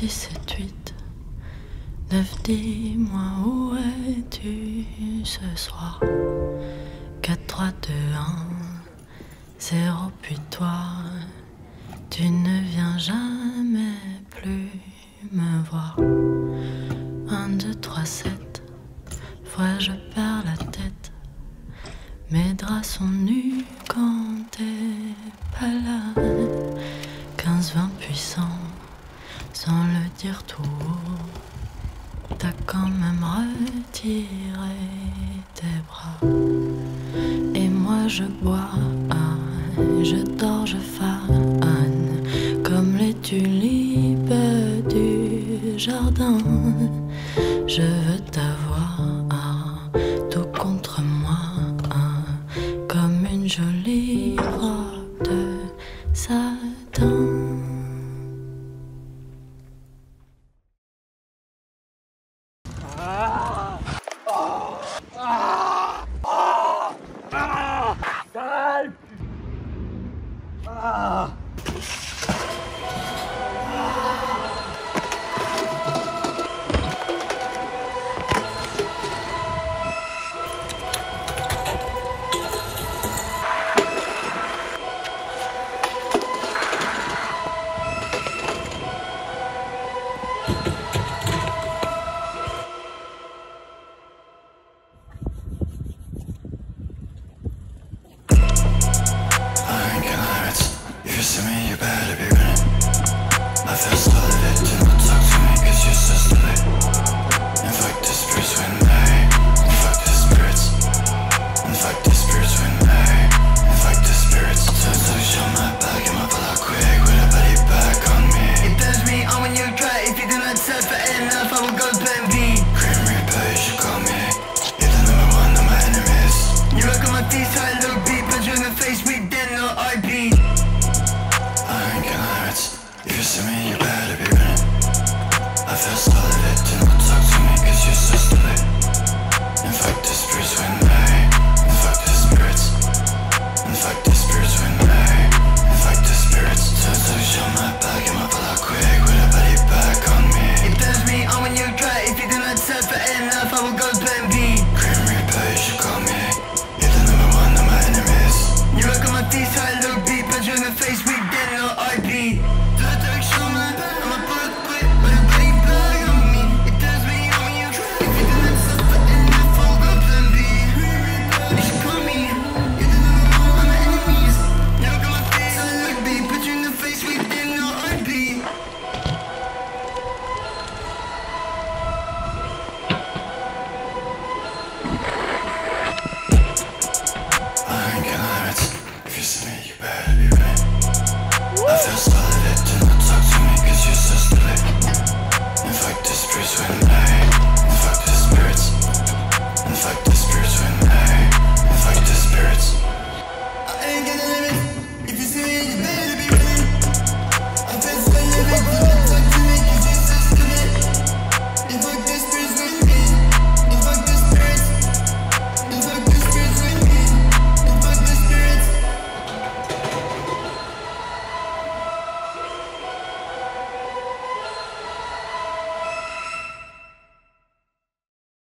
6, 7, 8, 9, dis-moi où es-tu ce soir? 4, 3, 2, 1, 0, puis toi, tu ne viens jamais plus me voir. 1, 2, 3, 7, fois je perds la tête, mes draps sont nus. T'as quand même retiré tes bras. Et moi je bois, je dors, je fane, comme les tulipes du jardin. Je veux ta I will